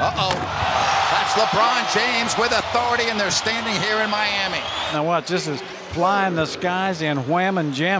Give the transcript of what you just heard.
Uh-oh. That's LeBron James with authority, and they're standing here in Miami. Now watch, this is flying the skies and wham and jam